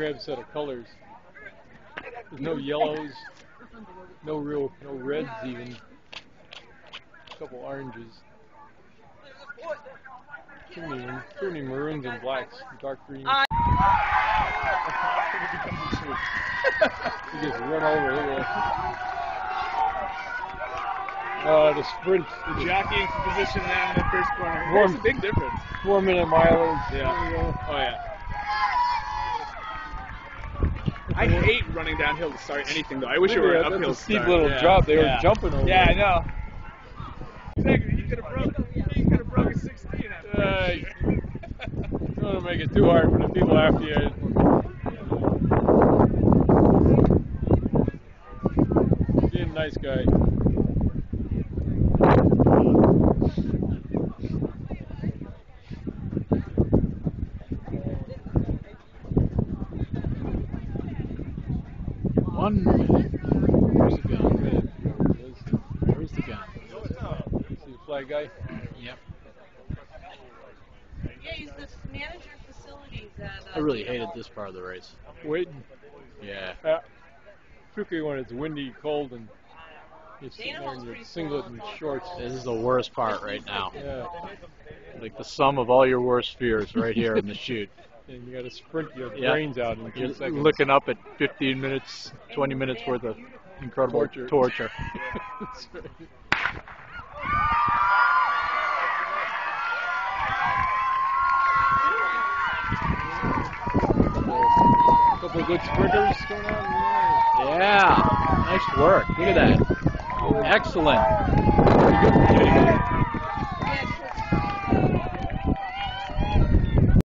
drab set of colors. There's no yellows, no real, no reds even. A couple oranges. Too many, too many maroons and blacks, dark greens. you just run over. Look at that. Uh, the sprint, The jockeying position now in the first corner. Warm. There's a big difference. four minute milers. Yeah. There you go. Oh yeah. I hate running downhill to start anything though. I wish it were Yeah, an that's uphill a steep start. little yeah. drop. They yeah. were jumping over. Yeah, I know. Exactly. You could have broke. You could have broke a 16 after. Right. Don't want to make it too hard for the people after you. Being a nice guy. One minute. Where's the gun? Where's the gun? See the flag guy? Yep. Yeah, he's the manager of facilities at. Uh, I really hated this part of the race. Waiting. Yeah. Uh, particularly when it's windy, cold, and you're sitting there in your singlet and shorts. This is the worst part right now. Yeah. Like the sum of all your worst fears right here in the chute. And you got to sprint your Yeah. brains out in 2 You're seconds. looking up at 15 minutes, 20 minutes worth of incredible Torture. torture. Couple good sprinters going on. Yeah. Nice work. Look at that. Excellent.